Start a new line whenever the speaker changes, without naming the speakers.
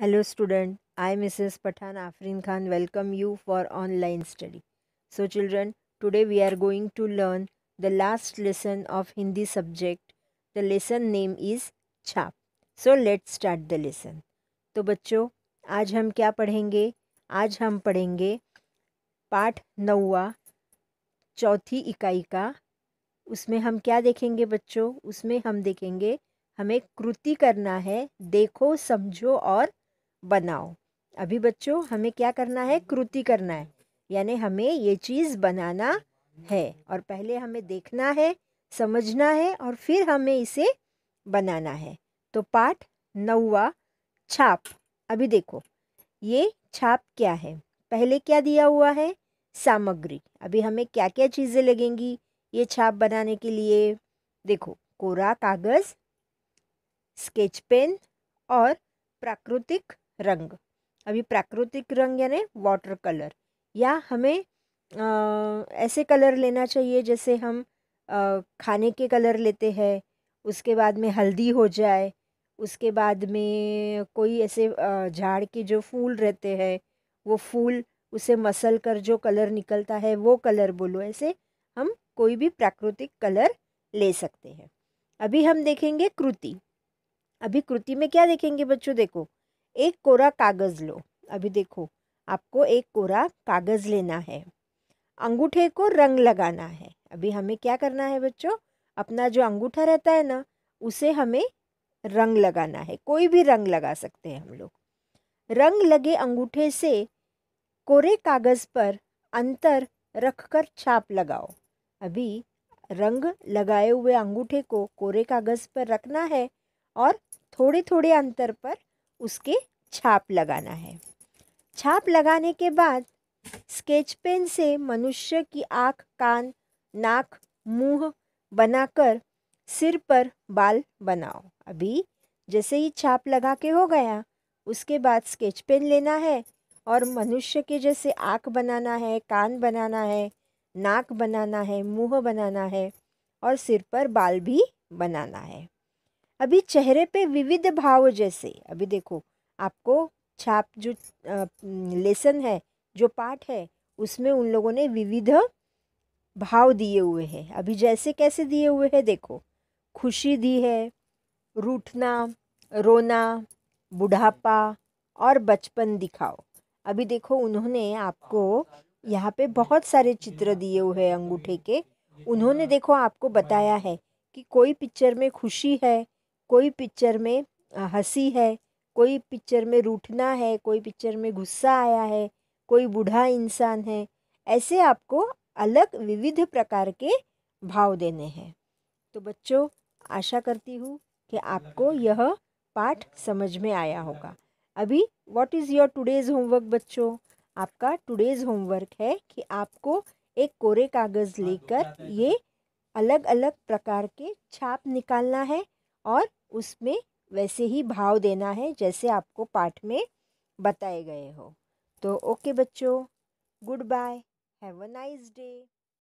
Hello student I Mrs Pathan Afreen Khan welcome you for online study so children today we are going to learn the last lesson of Hindi subject the lesson name is Chhap so let start the lesson तो बच्चों, आज हम क्या पढ़ेंगे? आज हम पढ़ेंगे पाठ नौवा, चौथी इकाई का। उसमें हम क्या देखेंगे बच्चों? उसमें हम देखेंगे, हमें कृति करना है, देखो, समझो और बनाओ। अभी बच्चों, हमें क्या करना है? कृति करना है। यानी हमें ये चीज़ बनाना है और पहले हमें देखना है, समझना है और फिर हमें इसे बनाना है। तो पाठ नौवा, छाप। अभी देखो, ये छाप क्या है? पहले क्या दिया हुआ है? सामग्री। अभी हमें क्या क्या चीज़ें लगेंगी ये छाप बनाने के लिए? देखो, कोरा कागज़, स्केच पेन और प्राकृतिक रंग। अभी प्राकृतिक रंग यानी वाटर कलर या हमें आ, ऐसे कलर लेना चाहिए जैसे हम आ, खाने के कलर लेते हैं उसके बाद में हल्दी हो जाए उसके बाद में कोई ऐसे झाड़ के जो फूल रहते हैं वो फूल उसे मसल कर जो कलर निकलता है वो कलर बोलो ऐसे हम कोई भी प्राकृतिक कलर ले सकते हैं। अभी हम देखेंगे कृति। अभी कृति में क्या देखेंगे बच्चों? देखो एक कोरा कागज़ लो। अभी देखो, आपको एक कोरा कागज़ लेना है। अंगूठे को रंग लगाना है। अभी हमें क्या करना है बच्चों? अपना जो अंगूठा रहता है ना, उसे हमें रंग लगाना है। कोई भी रंग लगा सकते हैं हम लोग। रंग लगे अंगूठे से कोरे कागज़ पर अंतर रखकर छाप लगाओ। अभी रंग लगाए हुए अंगूठे को कोरे कागज़ पर रखना है और थोड़े थोड़े अंतर पर उसके छाप लगाना है। छाप लगाने के बाद स्केच पेन से मनुष्य की आँख, कान, नाक, मुँह बनाकर सिर पर बाल बनाओ। अभी जैसे ही छाप लगा के हो गया, उसके बाद स्केच पेन लेना है और मनुष्य के जैसे आँख बनाना है, कान बनाना है, नाक बनाना है, मुँह बनाना है और सिर पर बाल भी बनाना है। अभी चेहरे पे विविध भाव जैसे, अभी देखो, आपको छाप जो लेसन है, जो पाठ है, उसमें उन लोगों ने विविध भाव दिए हुए हैं। अभी जैसे कैसे दिए हुए हैं देखो, खुशी दी है, रूठना, रोना, बुढ़ापा और बचपन दिखाओ। अभी देखो, उन्होंने आपको यहाँ पे बहुत सारे चित्र दिए हुए हैं, अंगूठे के। उन्होंने देखो, आपको बताया है कि कोई पिक्चर में खुशी है कोई पिक्चर में हँसी है, कोई पिक्चर में रूठना है, कोई पिक्चर में गुस्सा आया है, कोई बूढ़ा इंसान है, ऐसे आपको अलग विविध प्रकार के भाव देने हैं। तो बच्चों, आशा करती हूँ कि आपको यह पाठ समझ में आया होगा। अभी what is your today's homework बच्चों? आपका टुडेज़ होमवर्क है कि आपको एक कोरे कागज़ लेकर ये अलग अलग प्रकार के छाप निकालना है और उसमें वैसे ही भाव देना है जैसे आपको पाठ में बताए गए हो। तो ओके बच्चों, good bye, have a nice day.